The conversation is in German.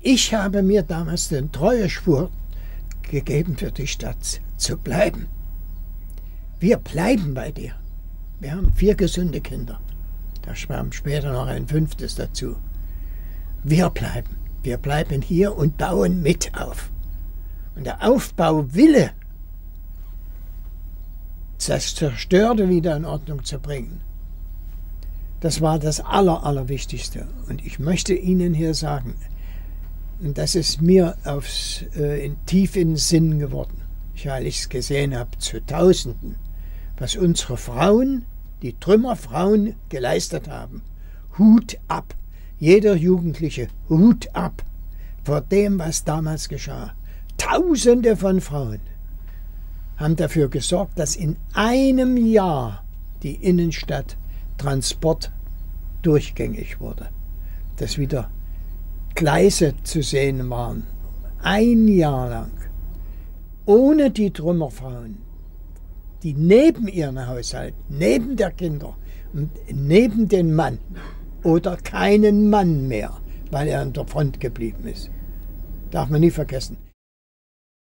Ich habe mir damals den Treueschwur gegeben, für die Stadt zu bleiben. Wir bleiben bei dir. Wir haben vier gesunde Kinder. Da schwamm später noch ein fünftes dazu. Wir bleiben. Wir bleiben hier und bauen mit auf. Und der Aufbauwille, das Zerstörte wieder in Ordnung zu bringen, das war das Aller, Allerwichtigste. Und ich möchte Ihnen hier sagen, das ist mir aufs, äh, in, tief in den Sinn geworden, weil ich es gesehen habe zu Tausenden, was unsere Frauen, die Trümmerfrauen geleistet haben. Hut ab, jeder Jugendliche, Hut ab vor dem, was damals geschah. Tausende von Frauen haben dafür gesorgt, dass in einem Jahr die Innenstadt Transport durchgängig wurde. Dass wieder Gleise zu sehen waren. Ein Jahr lang. Ohne die Trümmerfrauen, die neben ihrem Haushalt, neben der Kinder und neben den Mann oder keinen Mann mehr, weil er an der Front geblieben ist. Darf man nie vergessen.